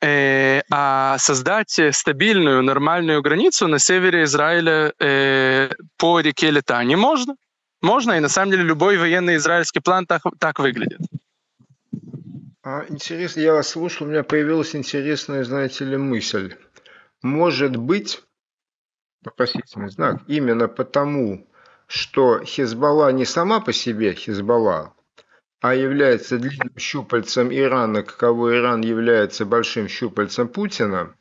Э, а создать стабильную, нормальную границу на севере Израиля э, по реке Литани можно – можно, и на самом деле любой военный израильский план так, так выглядит. А, интересно, я вас слушал, у меня появилась интересная, знаете ли, мысль. Может быть, вопросительный знак, именно потому, что Хизбалла не сама по себе Хизбалла, а является длинным щупальцем Ирана, каково Иран является большим щупальцем Путина,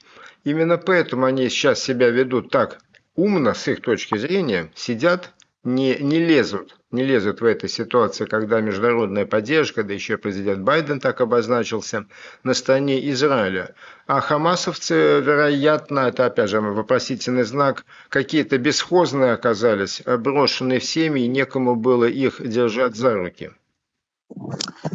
именно поэтому они сейчас себя ведут так умно, с их точки зрения, сидят не, не лезут, не лезут в эту ситуацию, когда международная поддержка, да еще президент Байден так обозначился, на стороне Израиля. А хамасовцы, вероятно, это опять же вопросительный знак, какие-то бесхозные оказались, брошенные в семьи, и некому было их держать за руки.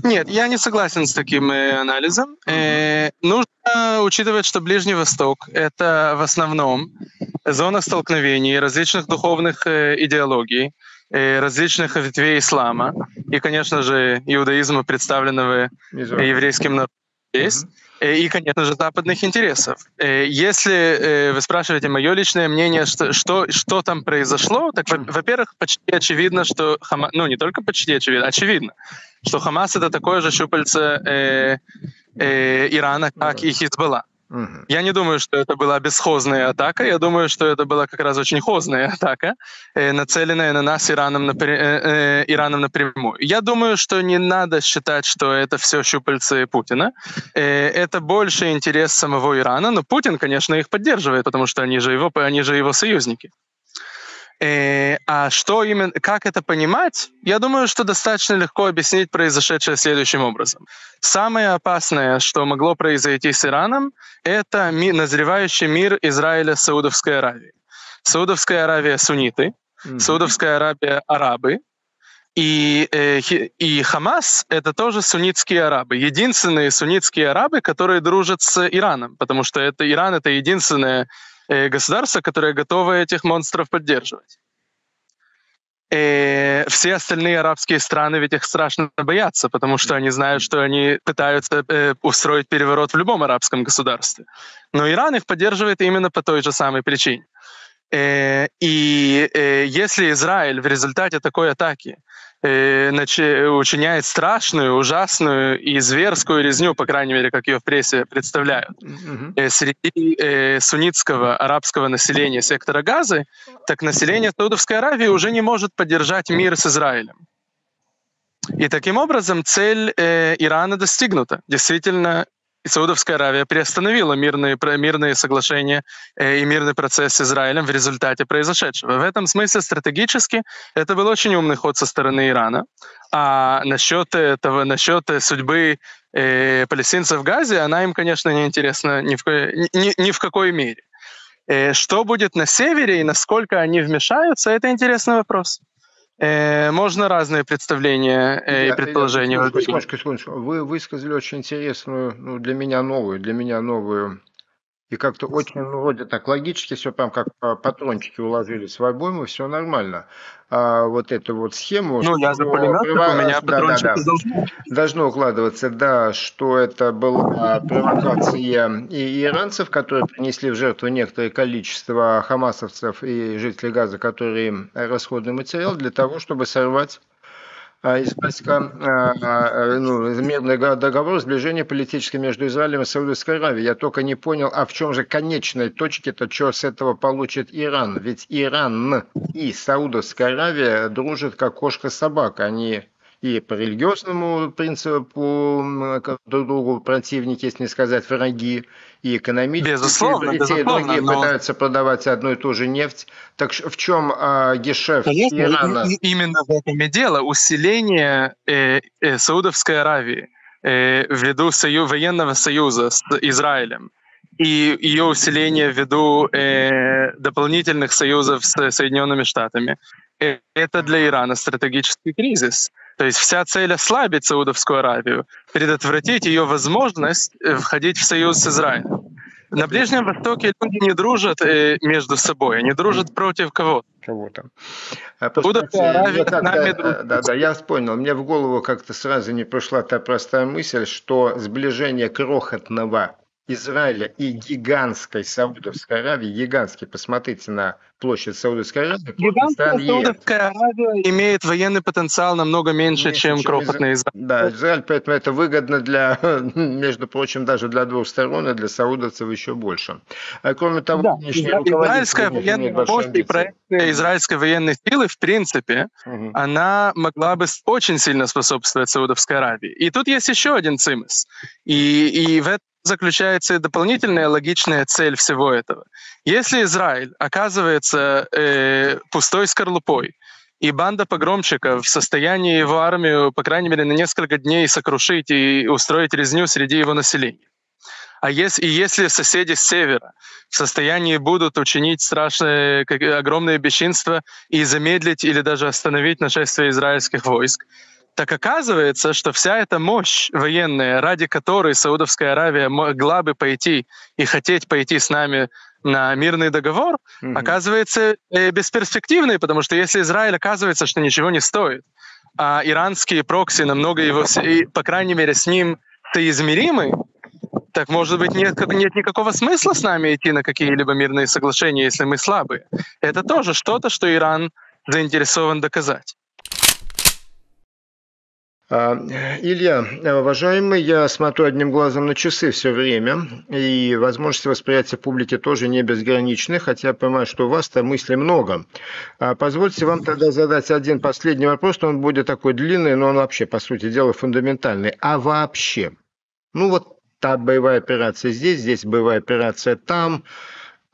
Нет, я не согласен с таким э, анализом. Э, нужно учитывать, что Ближний Восток — это в основном зона столкновений различных духовных э, идеологий, э, различных ветвей ислама и, конечно же, иудаизма, представленного Израиль. еврейским народом есть. Э, и, конечно же, западных интересов. Э, если э, вы спрашиваете мое личное мнение, что, что, что там произошло, так, во-первых, почти очевидно, что Хамас, ну не только почти очевидно, очевидно, что Хамас это такое же щупальце э, э, Ирана, как и Хизбалла. Угу. Я не думаю, что это была бесхозная атака. Я думаю, что это была как раз очень хозная атака, э, нацеленная на нас Ираном, напр... э, э, Ираном напрямую. Я думаю, что не надо считать, что это все щупальцы Путина. Э, это больше интерес самого Ирана, но Путин, конечно, их поддерживает, потому что они же его, они же его союзники. Э, а что именно, как это понимать? Я думаю, что достаточно легко объяснить произошедшее следующим образом. Самое опасное, что могло произойти с Ираном, это ми- назревающий мир Израиля с Саудовской Аравией. Саудовская Аравия сунниты, mm-hmm. Саудовская Аравия арабы, и, э, и Хамас — это тоже суннитские арабы. Единственные суннитские арабы, которые дружат с Ираном, потому что это, Иран — это единственное э, государство, которое готово этих монстров поддерживать. И все остальные арабские страны ведь их страшно боятся, потому что они знают, что они пытаются э, устроить переворот в любом арабском государстве. Но Иран их поддерживает именно по той же самой причине. Э, и э, если Израиль в результате такой атаки э, учиняет страшную, ужасную и зверскую резню, по крайней мере, как ее в прессе представляют, mm-hmm. среди суннитского арабского населения сектора Газы, так население Саудовской Аравии уже не может поддержать мир с Израилем. И таким образом цель э, Ирана достигнута. Действительно, и Саудовская Аравия приостановила мирные, мирные соглашения э, и мирный процесс с Израилем в результате произошедшего. В этом смысле стратегически это был очень умный ход со стороны Ирана. А насчет этого, насчет судьбы э, палестинцев в Газе, она им, конечно, не интересна ни в, ни, ни в какой мере. Э, что будет на севере и насколько они вмешаются, это интересный вопрос. Э, можно разные представления э, и предположения. Я, секундочку, секундочку. Вы высказали очень интересную, ну, для меня новую, для меня новую и как-то очень, ну, вроде так логически, все прям как патрончики уложились в обойму, все нормально. А вот эту вот схему... Ну, я за пулемет, у меня патрончики да, да, должны... Должно укладываться, да, что это была провокация и иранцев, которые принесли в жертву некоторое количество хамасовцев и жителей Газа, которые расходный материал для того, чтобы сорвать а, из поиска а, а, ну, мирный договор сближения политического между Израилем и Саудовской Аравией. Я только не понял, а в чем же конечной точке-то, что с этого получит Иран? Ведь Иран и Саудовская Аравия дружат как кошка-собака. Они и по религиозному принципу друг другу противники, если не сказать враги, и экономически. Безусловно, и те, и другие но... пытаются продавать одну и ту же нефть. Так в чем а, гешефт Конечно, Ирана? Именно в этом и дело. Усиление э, э, Саудовской Аравии э, ввиду сою, военного союза с Израилем и ее усиление ввиду э, дополнительных союзов с Соединенными Штатами. Э, это для Ирана стратегический кризис. То есть вся цель ослабить Саудовскую Аравию, предотвратить ее возможность э, входить в союз с Израилем. На Ближнем Востоке люди не дружат э, между собой, они дружат против кого-то. Кого-то. А нами да, да, да, я понял. Мне в голову как-то сразу не пришла та простая мысль, что сближение крохотного Израиля и гигантской Саудовской Аравии, гигантский, посмотрите на площадь Саудовской Аравии. Гигантская Саудовская Аравия имеет военный потенциал намного меньше, меньше чем, чем крохотный Израиль. Да, Израиль, поэтому это выгодно для, между прочим, даже для двух сторон, и для саудовцев еще больше. А кроме того, да, израильская военная мощь и проекция израильской военной силы, в принципе, угу. она могла бы очень сильно способствовать Саудовской Аравии. И тут есть еще один цимес. И, и в этом заключается и дополнительная логичная цель всего этого. Если Израиль оказывается э, пустой скорлупой, и банда погромщиков в состоянии его армию, по крайней мере, на несколько дней сокрушить и устроить резню среди его населения. А если, и если соседи с севера в состоянии будут учинить страшные, огромные бесчинства и замедлить или даже остановить нашествие израильских войск, так оказывается, что вся эта мощь военная, ради которой Саудовская Аравия могла бы пойти и хотеть пойти с нами на мирный договор, mm-hmm. оказывается э, бесперспективной, потому что если Израиль оказывается, что ничего не стоит, а иранские прокси намного его, и, по крайней мере, с ним соизмеримы, так, может быть, нет, нет никакого смысла с нами идти на какие-либо мирные соглашения, если мы слабые. Это тоже что-то, что Иран заинтересован доказать. А, Илья, уважаемый, я смотрю одним глазом на часы все время, и возможности восприятия публики тоже не безграничны, хотя я понимаю, что у вас-то мыслей много. А, позвольте вам тогда задать один последний вопрос, он будет такой длинный, но он вообще, по сути дела, фундаментальный. А вообще? Ну вот та боевая операция здесь, здесь боевая операция там.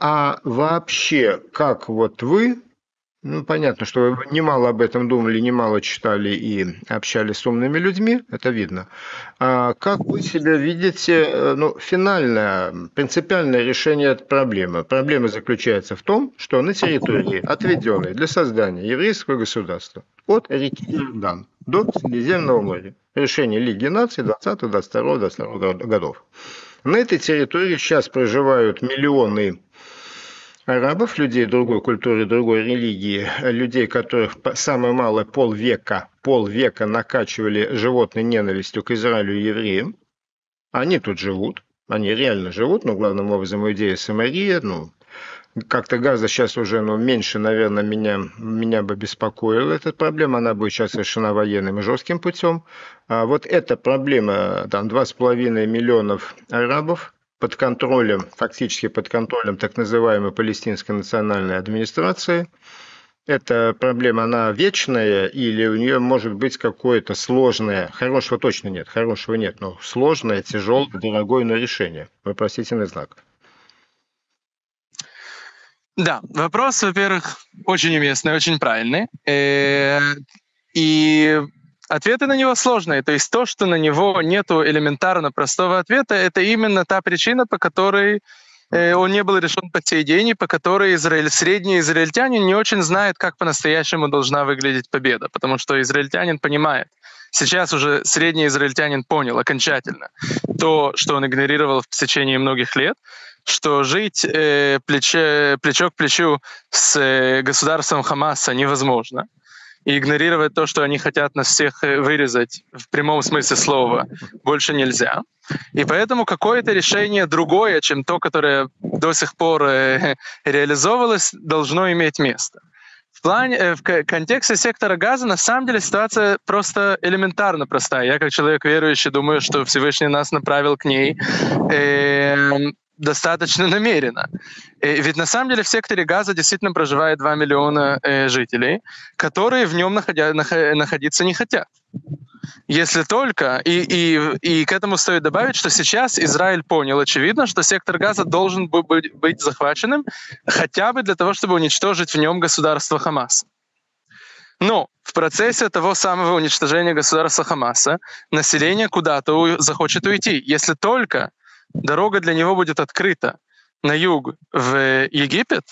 А вообще, как вот вы Ну, понятно, что вы немало об этом думали, немало читали и общались с умными людьми, это видно. А как вы себя видите, э, ну, финальное, принципиальное решение этой проблемы? Проблема заключается в том, что на территории, отведенной для создания еврейского государства, от реки Иордан до Средиземного моря, решение Лиги наций 20-22 годов. На этой территории сейчас проживают миллионы арабов, людей другой культуры, другой религии, людей, которых самое малое полвека, полвека накачивали животной ненавистью к Израилю и евреям. Они тут живут, они реально живут, но главным образом идея Самария, ну, как-то газа сейчас уже ну, меньше, наверное, меня, меня бы беспокоила эта проблема. Она будет сейчас решена военным и жестким путем. А вот эта проблема, там 2,5 миллионов арабов под контролем, фактически под контролем так называемой палестинской национальной администрации, эта проблема, она вечная или у нее может быть какое-то сложное, хорошего точно нет, хорошего нет, но сложное, тяжелое, дорогое, но решение. Вопросительный знак. Да, вопрос, во-первых, очень уместный, очень правильный. Э, и ответы на него сложные. То есть то, что на него нету элементарно простого ответа, это именно та причина, по которой э, он не был решен по сей день, и по которой израиль, средний израильтянин не очень знает, как по-настоящему должна выглядеть победа, потому что израильтянин понимает, сейчас уже средний израильтянин понял окончательно то, что он игнорировал в течение многих лет, что жить э, плече, плечо к плечу с э, государством Хамаса невозможно. И игнорировать то, что они хотят нас всех э, вырезать в прямом смысле слова, больше нельзя. И поэтому какое-то решение другое, чем то, которое до сих пор э, реализовывалось, должно иметь место. В, плане, э, в контексте сектора газа на самом деле ситуация просто элементарно простая. Я как человек верующий думаю, что Всевышний нас направил к ней. Э, достаточно намеренно. И ведь на самом деле в секторе газа действительно проживает 2 миллиона э, жителей, которые в нем находиться не хотят. Если только, и, и, и к этому стоит добавить, что сейчас Израиль понял, очевидно, что сектор газа должен быть, быть захваченным хотя бы для того, чтобы уничтожить в нем государство Хамаса. Но в процессе того самого уничтожения государства Хамаса население куда-то захочет уйти, если только дорога для него будет открыта на юг в Египет,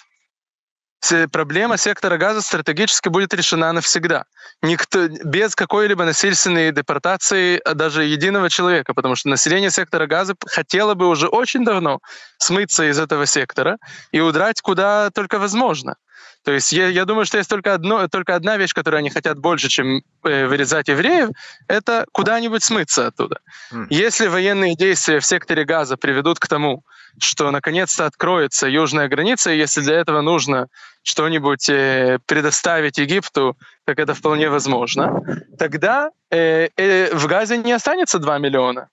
проблема сектора газа стратегически будет решена навсегда. Никто, без какой-либо насильственной депортации даже единого человека, потому что население сектора газа хотело бы уже очень давно смыться из этого сектора и удрать куда только возможно. То есть я, я думаю, что есть только, одно, только одна вещь, которую они хотят больше, чем э, вырезать евреев, это куда-нибудь смыться оттуда. Mm. Если военные действия в секторе Газа приведут к тому, что наконец-то откроется южная граница, и если для этого нужно что-нибудь э, предоставить Египту, так это вполне возможно, тогда э, э, в Газе не останется 2 миллиона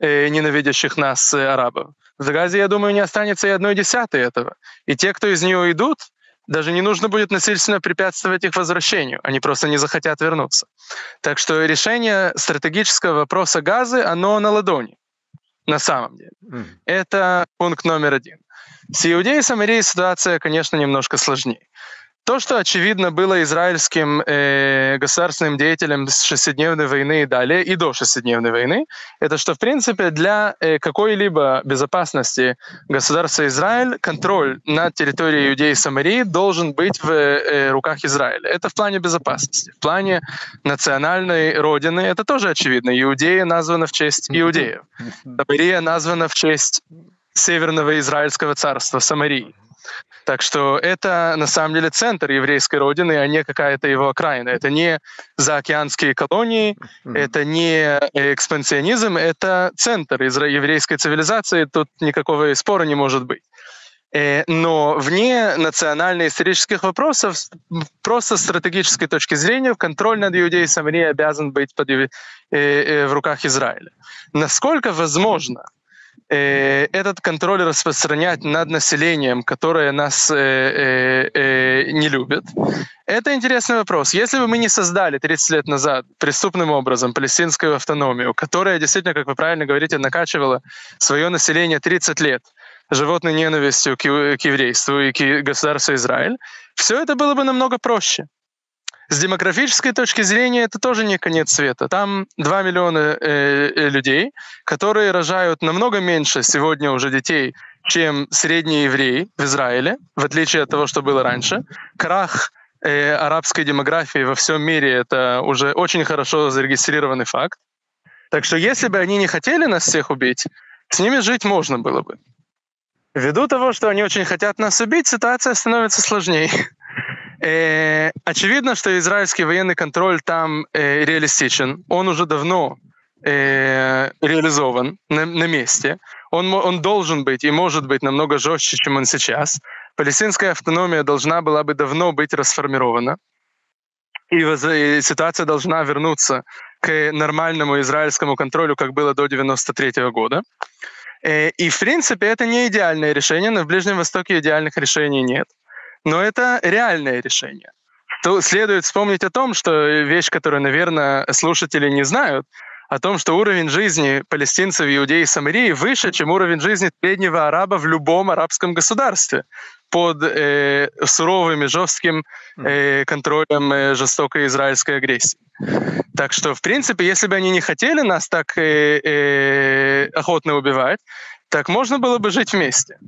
э, ненавидящих нас э, арабов. В Газе, я думаю, не останется и одной десятой этого. И те, кто из нее идут, даже не нужно будет насильственно препятствовать их возвращению, они просто не захотят вернуться. Так что решение стратегического вопроса газы, оно на ладони, на самом деле. Mm. Это пункт номер один. С Иудеей и Самарией ситуация, конечно, немножко сложнее. То, что очевидно было израильским э, государственным деятелям с шестидневной войны и далее, и до шестидневной войны, это что, в принципе, для э, какой-либо безопасности государства Израиль контроль над территорией Иудеи и Самарии должен быть в э, руках Израиля. Это в плане безопасности. В плане национальной родины это тоже очевидно. Иудея названа в честь иудеев. Самария названа в честь Северного Израильского царства Самарии. Так что это на самом деле центр еврейской родины, а не какая-то его окраина. Это не заокеанские колонии, mm-hmm. это не экспансионизм, это центр еврейской цивилизации. Тут никакого спора не может быть. Э, но вне национально-исторических вопросов, просто с стратегической точки зрения, контроль над Иудеей и Самарией обязан быть под, э, э, в руках Израиля. Насколько возможно э, этот контроль распространять над населением, которое нас э, э, э, не любит? Это интересный вопрос. Если бы мы не создали 30 лет назад преступным образом палестинскую автономию, которая действительно, как вы правильно говорите, накачивала свое население 30 лет животной ненавистью к, к еврейству и к государству Израиль, все это было бы намного проще. С демографической точки зрения это тоже не конец света. Там 2 миллиона э, э, людей, которые рожают намного меньше сегодня уже детей, чем средний еврей в Израиле, в отличие от того, что было раньше. Крах э, арабской демографии во всем мире это уже очень хорошо зарегистрированный факт. Так что если бы они не хотели нас всех убить, с ними жить можно было бы. Ввиду того, что они очень хотят нас убить, ситуация становится сложнее. Э, очевидно, что израильский военный контроль там э, реалистичен. Он уже давно э, реализован на, на месте. Он, он должен быть и может быть намного жестче, чем он сейчас. Палестинская автономия должна была бы давно быть расформирована. И, и ситуация должна вернуться к нормальному израильскому контролю, как было до 1993 года. Э, и, в принципе, это не идеальное решение, но в Ближнем Востоке идеальных решений нет но это реальное решение. То следует вспомнить о том, что вещь, которую, наверное, слушатели не знают, о том, что уровень жизни палестинцев, иудеев и Самарии выше, чем уровень жизни среднего араба в любом арабском государстве под э, суровым и жестким э, контролем э, жестокой израильской агрессии. Так что, в принципе, если бы они не хотели нас так э, э, охотно убивать, так можно было бы жить вместе.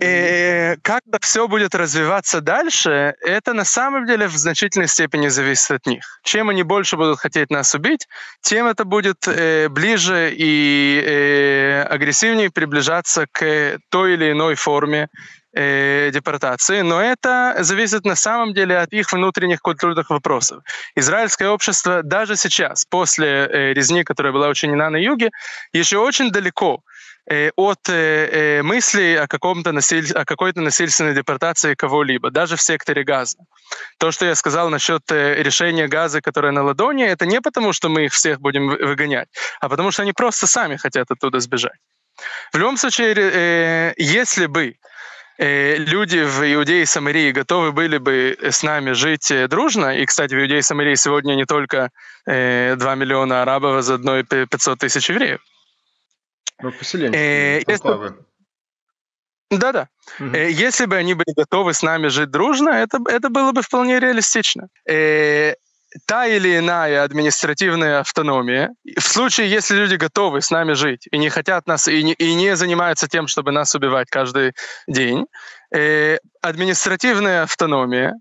И как все будет развиваться дальше, это на самом деле в значительной степени зависит от них. Чем они больше будут хотеть нас убить, тем это будет э, ближе и э, агрессивнее приближаться к той или иной форме э, депортации, но это зависит на самом деле от их внутренних культурных вопросов. Израильское общество даже сейчас, после э, резни, которая была учинена на юге, еще очень далеко Э, от э, э, мыслей о, каком-то насиль... о какой-то насильственной депортации кого-либо, даже в секторе газа. То, что я сказал насчет решения газа, которое на ладони, это не потому, что мы их всех будем выгонять, а потому что они просто сами хотят оттуда сбежать. В любом случае, если бы люди в Иудее и Самарии готовы были бы с нами жить дружно. И, кстати, в Иудее и Самарии сегодня не только 2 миллиона арабов, а заодно и 500 тысяч евреев. Ну, поселенческие э, если... Да-да. Угу. Если бы они были готовы с нами жить дружно, это, это было бы вполне реалистично. Э, та или иная административная автономия, в случае, если люди готовы с нами жить и не хотят нас, и не, и не занимаются тем, чтобы нас убивать каждый день, э, административная автономия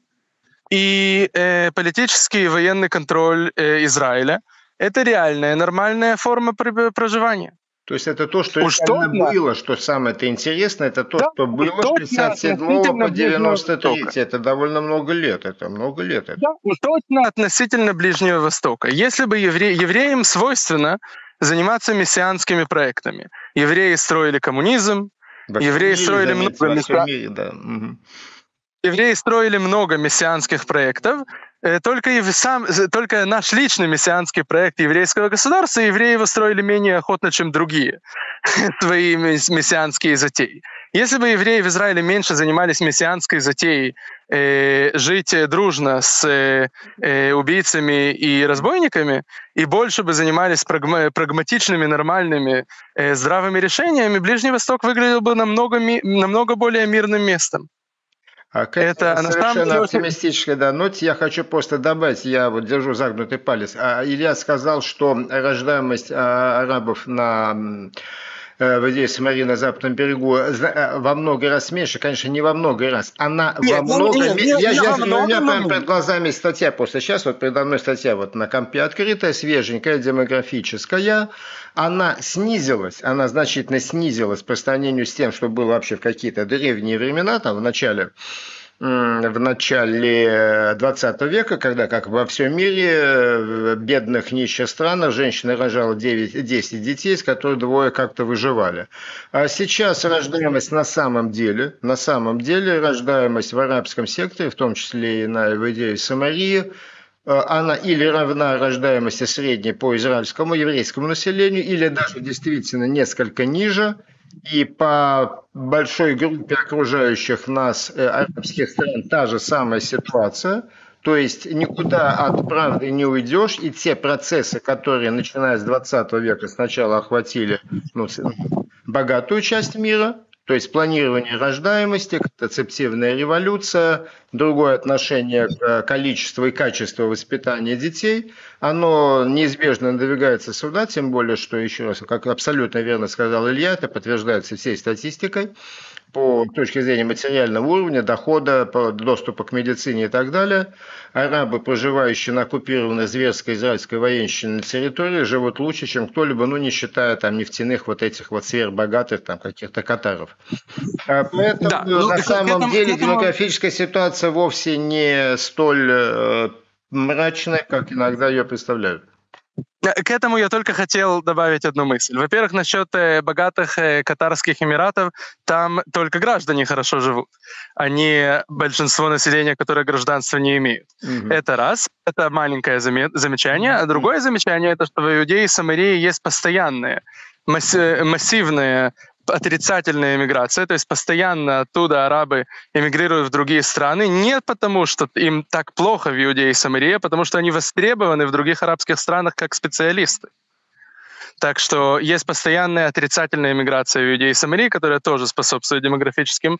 и э, политический и военный контроль э, Израиля — это реальная, нормальная форма проживания. То есть это то, что Уж реально было, что самое-то интересное, это то, да, что было с 57 по 93. Это довольно много лет, это много лет. Это. Да, уж точно относительно Ближнего Востока. Если бы евре... евреям свойственно заниматься мессианскими проектами. Евреи строили коммунизм, евреи строили много... Мире, да. угу. Евреи строили много мессианских проектов, только, и сам, только наш личный мессианский проект еврейского государства евреи строили менее охотно, чем другие свои мессианские затеи. Если бы евреи в Израиле меньше занимались мессианской затеей э, жить дружно с э, э убийцами и разбойниками, и больше бы занимались прагма- прагматичными, нормальными, э, здравыми решениями, Ближний Восток выглядел бы намного, намного более мирным местом. А это совершенно деле... оптимистическая да, ноте. Я хочу просто добавить, я вот держу загнутый палец. А Илья сказал, что рождаемость а, арабов на здесь, смотри, на западном берегу, э, во много раз меньше, конечно, не во много раз, она нет, во ну, много... Нет, нет, я, я, у меня прямо перед глазами статья, просто сейчас вот передо мной статья вот на компе открытая, свеженькая, демографическая, она снизилась, она значительно снизилась по сравнению с тем, что было вообще в какие-то древние времена, там в начале в начале 20 века, когда, как во всем мире, в бедных нищих странах женщина рожала 9, 10 детей, из которых двое как-то выживали. А сейчас рождаемость на самом деле, на самом деле рождаемость в арабском секторе, в том числе и на в идее Самарии, она или равна рождаемости средней по израильскому еврейскому населению, или даже действительно несколько ниже – и по большой группе окружающих нас э, арабских стран та же самая ситуация. То есть никуда от правды не уйдешь, и те процессы, которые, начиная с 20 века, сначала охватили ну, богатую часть мира, То есть планирование рождаемости, контрацептивная революция, другое отношение к количеству и качеству воспитания детей, оно неизбежно надвигается сюда, тем более, что, еще раз, как абсолютно верно сказал Илья, это подтверждается всей статистикой, по точке зрения материального уровня, дохода, доступа к медицине и так далее. Арабы, проживающие на оккупированной зверской израильской военщиной территории, живут лучше, чем кто-либо, ну, не считая там нефтяных вот этих вот сверхбогатых там каких-то катаров. А поэтому да, ну, на самом этому, деле этому... демографическая ситуация вовсе не столь э, мрачная, как иногда ее представляют. К этому я только хотел добавить одну мысль. Во-первых, насчет э, богатых э, катарских эмиратов, там только граждане хорошо живут, а не большинство населения, которое гражданство не имеют. Угу. Это раз, это маленькое замечание. А другое замечание, это что в Иудее и Самарии есть постоянные массивные отрицательная иммиграция, то есть постоянно оттуда арабы эмигрируют в другие страны, не потому, что им так плохо в Иудее и Самарии, а потому что они востребованы в других арабских странах как специалисты. Так что есть постоянная отрицательная иммиграция в Иудее и Самарии, которая тоже способствует демографическим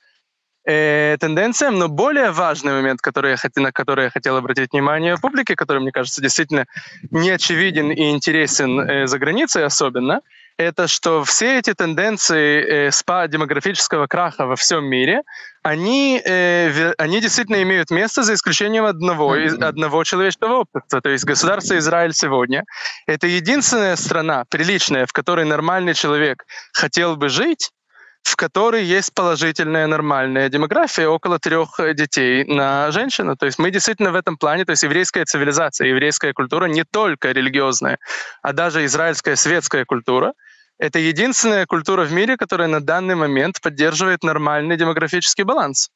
э, тенденциям, но более важный момент, который я хотел, на который я хотел обратить внимание публики, который, мне кажется, действительно не очевиден и интересен э, за границей особенно – это что все эти тенденции э, спа демографического краха во всем мире, они, э, они действительно имеют место за исключением одного, одного человеческого опыта. То есть государство Израиль сегодня — это единственная страна приличная, в которой нормальный человек хотел бы жить, в которой есть положительная нормальная демография, около трех детей на женщину. То есть мы действительно в этом плане, то есть еврейская цивилизация, еврейская культура не только религиозная, а даже израильская светская культура, это единственная культура в мире, которая на данный момент поддерживает нормальный демографический баланс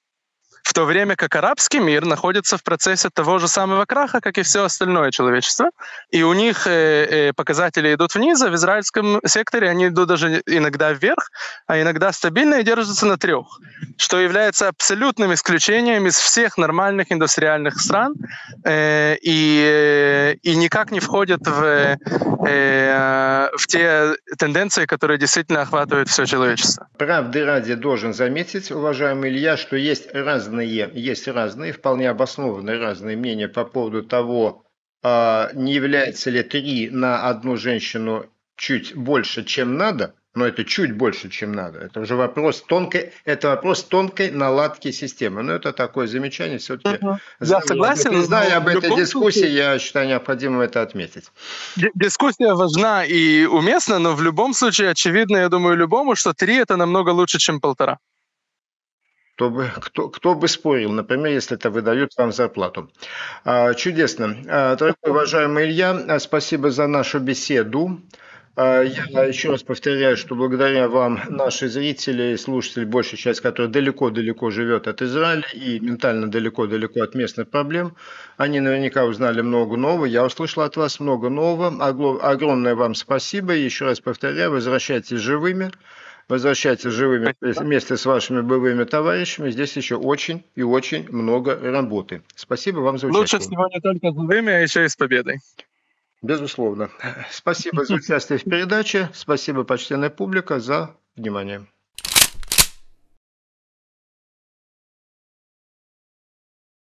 в то время как арабский мир находится в процессе того же самого краха, как и все остальное человечество, и у них э, э, показатели идут вниз, а в израильском секторе они идут даже иногда вверх, а иногда стабильно и держатся на трех, что является абсолютным исключением из всех нормальных индустриальных стран э, и, и никак не входит в, в те тенденции, которые действительно охватывают все человечество. Правды ради должен заметить, уважаемый Илья, что есть разные разные, есть разные, вполне обоснованные разные мнения по поводу того, а, не является ли три на одну женщину чуть больше, чем надо, но это чуть больше, чем надо. Это уже вопрос тонкой, это вопрос тонкой наладки системы. Но это такое замечание все-таки. Угу. Я согласен. Зная об этой дискуссии, случае... я считаю необходимым это отметить. Дискуссия важна и уместна, но в любом случае очевидно, я думаю, любому, что три это намного лучше, чем полтора. Кто бы, кто, кто бы спорил, например, если это выдают вам зарплату. А, чудесно. А, дорогой уважаемый Илья, а, спасибо за нашу беседу. Я еще раз повторяю, что благодаря вам наши зрители и слушатели, большая часть которых далеко-далеко живет от Израиля и ментально далеко-далеко от местных проблем, они наверняка узнали много нового. Я услышал от вас много нового. Огромное вам спасибо. Еще раз повторяю, возвращайтесь живыми возвращайтесь живыми вместе с вашими боевыми товарищами. Здесь еще очень и очень много работы. Спасибо вам за участие. Лучше всего не только живыми, а еще и с победой. Безусловно. Спасибо за участие в передаче. Спасибо, почтенная публика, за внимание.